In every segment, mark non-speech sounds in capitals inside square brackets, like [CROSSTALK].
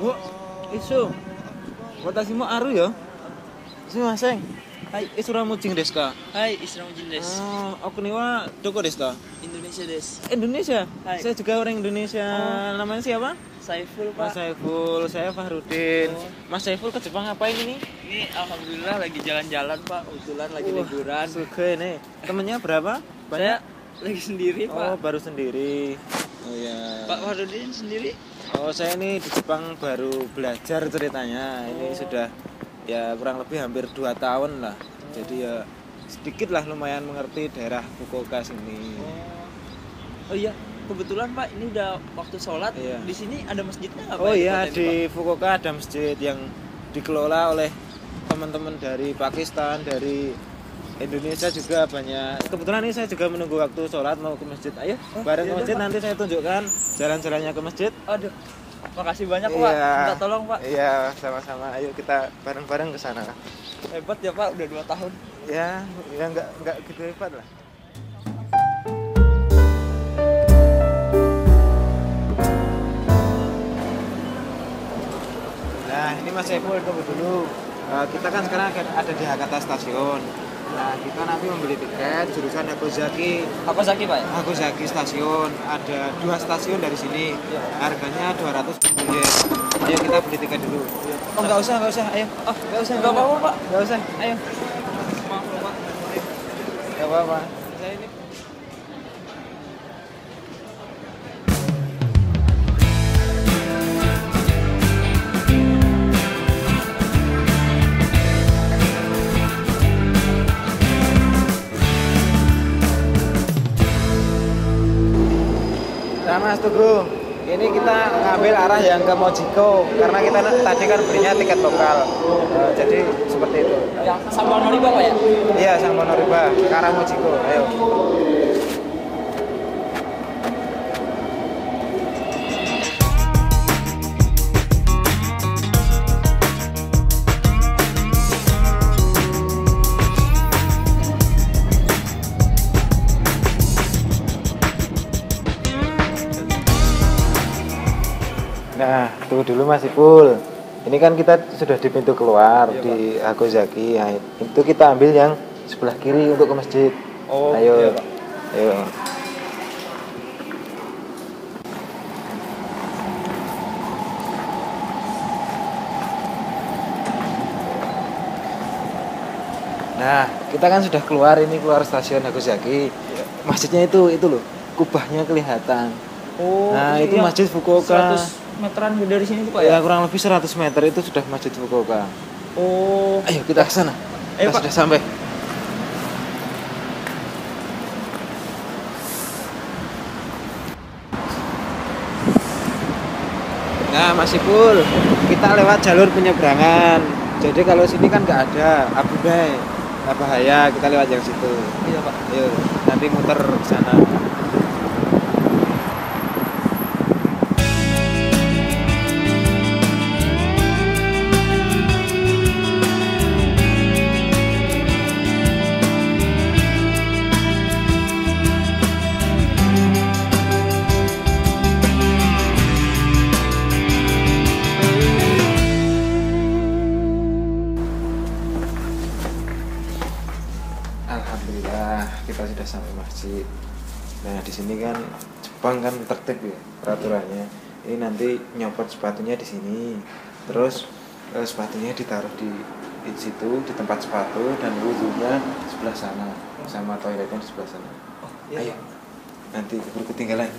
Bu, isu. Watashi mo aru ya? Sumimasen. Hai, isu ramu jing desu ka? はい、イスラム人です。 Ah, aku ni wa doko desu ka? インドネシアです。 Indonesia. Hai. Saya juga orang Indonesia. Namanya siapa? サイフル Mas Pak. Saiful, saya Fahrudin. Oh. Mas Saiful ke Jepang ngapain ini? Ini alhamdulillah lagi jalan-jalan Pak. Kebetulan lagi Wah, liburan. Suka ini. Temennya berapa? Saya lagi sendiri Oh, Pak. baru sendiri. Oh ya. Pak Farudin sendiri? Oh, saya ini di Jepang baru belajar ceritanya. Ini Oh. sudah ya kurang lebih hampir 2 tahun lah. Jadi ya sedikit lah lumayan mengerti daerah Fukuoka sini. Oh iya, kebetulan Pak ini udah waktu sholat. Iya. Di sini ada masjidnya nggak Pak? Oh iya ini, di Fukuoka ada masjid yang dikelola oleh teman-teman dari Pakistan, dari Indonesia juga banyak. Kebetulan ini saya juga menunggu waktu sholat mau ke masjid. Ayo Oh, bareng iya ke masjid Pak. nanti saya tunjukkan jalan-jalannya ke masjid. Aduh, makasih banyak Pak. Minta tolong Pak. Iya sama-sama. Ayo kita bareng-bareng ke sana. Hebat ya Pak, udah dua tahun. Ya, ya nggak nggak gitu hebat lah. Nah, ini Mas tunggu dulu. Eh, kita kan sekarang ada di Hakata Stasiun. Nah, kita nanti membeli tiket jurusan Hakozaki Apa Zaki Pak? ya? Hakozaki Stasiun. Ada dua stasiun dari sini. Harganya 200 yen. Ayo kita beli tiket dulu. Oh, nggak usah, nggak usah. Ayo. Oh, nggak usah, nggak apa-apa Pak. Nggak usah. Ayo. Nggak apa-apa. Mas Tugu, ini kita ngambil arah yang ke Mojiko karena kita tadi kan belinya tiket lokal, Eh, jadi seperti itu. Yang sambal noriba Pak ya? Iya, sang Monoriba, ke arah Mojiko. Ayo. Mas Ipul. Ini kan kita sudah di pintu keluar Iya, di Hakozaki. Nah, itu kita ambil yang sebelah kiri untuk ke masjid. Oh, Ayo. iya, Pak. Ayo. Nah, kita kan sudah keluar ini keluar stasiun Hakozaki. Iya. Masjidnya itu itu loh, kubahnya kelihatan. Oh, Nah, itu iya. Masjid Fukuoka. 100 meteran dari sini tuh Pak Ya ya? kurang lebih 100 meter itu sudah Masjid Fukuoka. Oh. Ayo kita ke sana. Ayo, kita Pak. sudah sampai. Nah, Mas Ipul, kita lewat jalur penyeberangan. Jadi kalau sini kan nggak ada Abu Bai, nggak bahaya. Kita lewat yang situ. Iya Pak. Ayo, nanti muter ke sana. Alhamdulillah kita sudah sampai masjid. Nah di sini kan Jepang kan tertib ya peraturannya. Ini nanti nyopot sepatunya di sini, terus eh, sepatunya ditaruh di di situ di tempat sepatu dan wudhunya sebelah sana sama toiletnya di sebelah sana. iya, Ayo nanti keburu ketinggalan.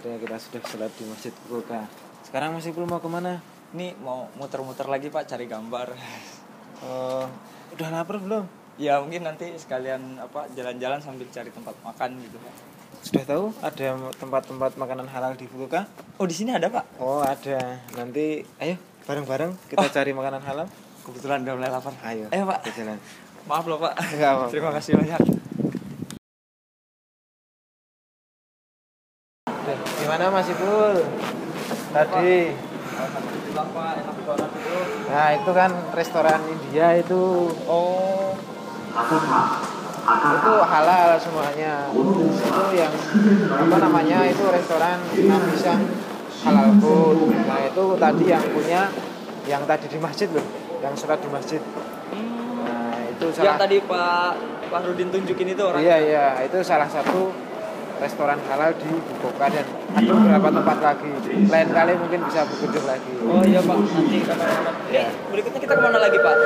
Akhirnya kita sudah sholat di Masjid Fukuoka. Sekarang masih belum mau ke mana? Ini mau muter-muter lagi pak cari gambar. [LAUGHS] Oh, udah lapar belum? ya mungkin nanti sekalian apa jalan-jalan sambil cari tempat makan gitu pak. Sudah tahu ada tempat-tempat makanan halal di Fukuoka? Oh di sini ada pak? Oh ada. Nanti ayo bareng-bareng kita Oh. cari makanan halal. Kebetulan udah mulai lapar. Ayo. Ayo pak. kita jalan. Maaf loh pak. Enggak apa-apa. Terima kasih banyak. Gimana Mas Ipul? Tadi. Nah itu kan restoran India itu Oh itu halal semuanya. Itu yang apa namanya itu restoran Nafisa halal food. Nah itu tadi yang punya yang tadi di masjid loh, yang sholat di masjid. Nah itu yang salah. tadi pak Pak Rudin tunjukin itu orang. Iya iya itu salah satu restoran halal di Bukoka dan ada beberapa tempat lagi. Lain kali mungkin bisa berkunjung lagi. Oh iya pak nanti kapan-kapan. Ini berikutnya kita ke mana lagi pak?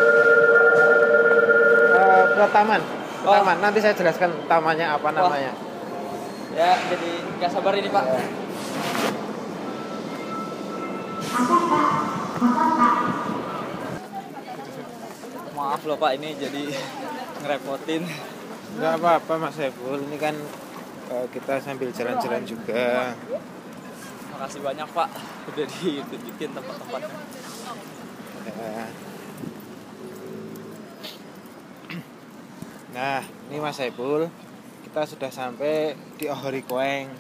Eh, ke taman. Ke Oh. taman. Nanti saya jelaskan tamannya apa namanya. Ya jadi nggak sabar ini pak. Maaf loh pak ini jadi [LAUGHS] ngerepotin. Enggak apa-apa Mas Saiful. Ini kan eh, kita sambil jalan-jalan juga. Makasih banyak pak udah ditunjukin tempat-tempatnya. Ya. Nah, ini Mas Saiful. Kita sudah sampai di Ohori Koeng.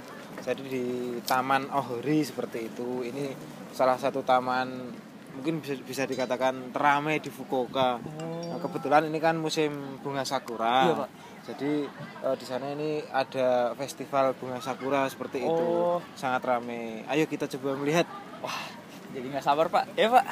Jadi di Taman Ohori seperti itu. Ini salah satu taman mungkin bisa bisa dikatakan teramai di Fukuoka. Nah, kebetulan ini kan musim bunga sakura. Iya, Pak jadi uh, di sana ini ada festival bunga sakura seperti oh. itu sangat ramai ayo kita coba melihat wah jadi nggak sabar pak ya pak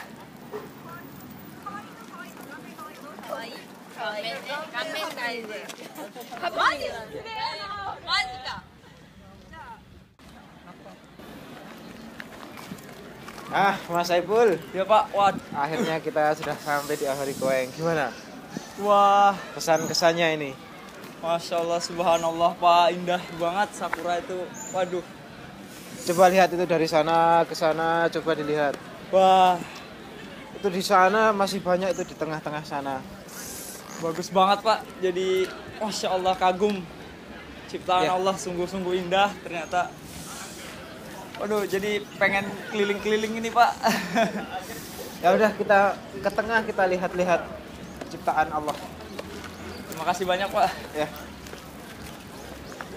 Ah, Mas Saiful. Ya, Pak. Wah, akhirnya kita sudah sampai di Ahori Koeng. Gimana? Wah, kesan-kesannya ini. Masya Allah subhanallah pak indah banget sakura itu. Waduh. Coba lihat itu dari sana ke sana, coba dilihat. Wah Itu di sana masih banyak itu di tengah-tengah sana. bagus banget pak. Jadi masya Allah kagum. Ciptaan Ya. Allah sungguh-sungguh indah ternyata. Waduh jadi pengen keliling-keliling ini pak. [LAUGHS] Ya udah kita ke tengah kita lihat-lihat ciptaan Allah. Terima kasih banyak pak. Ya.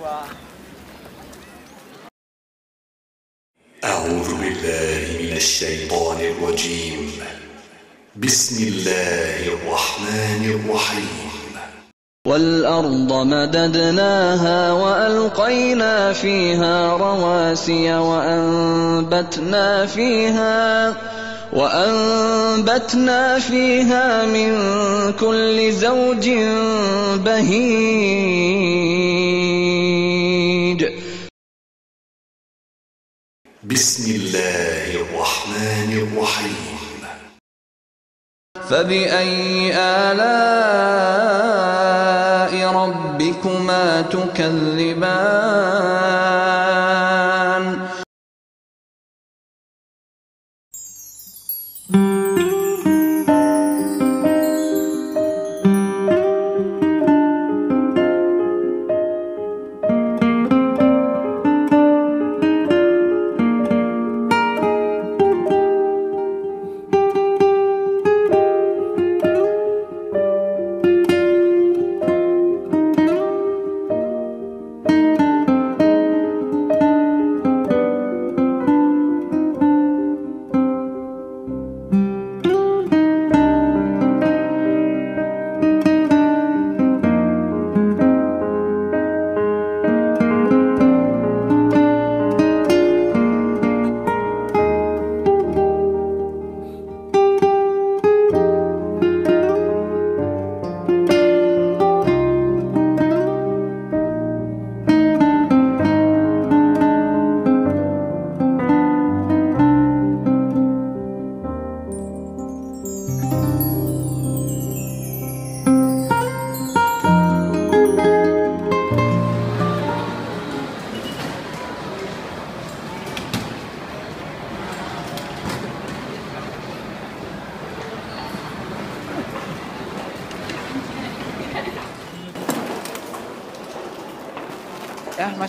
Wah. أعوذ بالله من الشيطان الرجيم بسم الله الرحمن الرحيم والأرض مددناها وألقينا فيها رواسي وأنبتنا فيها وأنبتنا فيها من كل زوج بهيج. بسم الله الرحمن الرحيم. فبأي آلاء ربكما تكذبان؟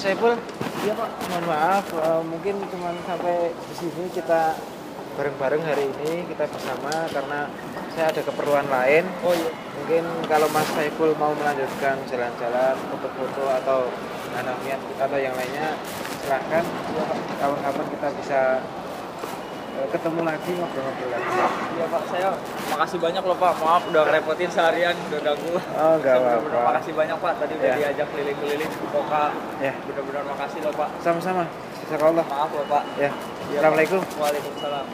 Saiful iya Pak mohon maaf eh, mungkin cuma sampai di sini kita bareng-bareng hari ini kita bersama karena saya ada keperluan lain. Oh iya. mungkin kalau Mas Saiful mau melanjutkan jalan-jalan foto-foto atau anamian atau yang lainnya silahkan kawan-kawan kita bisa ketemu lagi ngobrol-ngobrol lagi Iya Pak, saya makasih banyak loh Pak. Maaf udah ngerepotin seharian, udah ganggu. oh enggak [LAUGHS] apa-apa makasih banyak Pak. Tadi udah Ya. diajak keliling-keliling Koka. ya Bener-bener makasih loh Pak. sama-sama Jazakallah Maaf loh Pak. ya Assalamualaikum. Waalaikumsalam.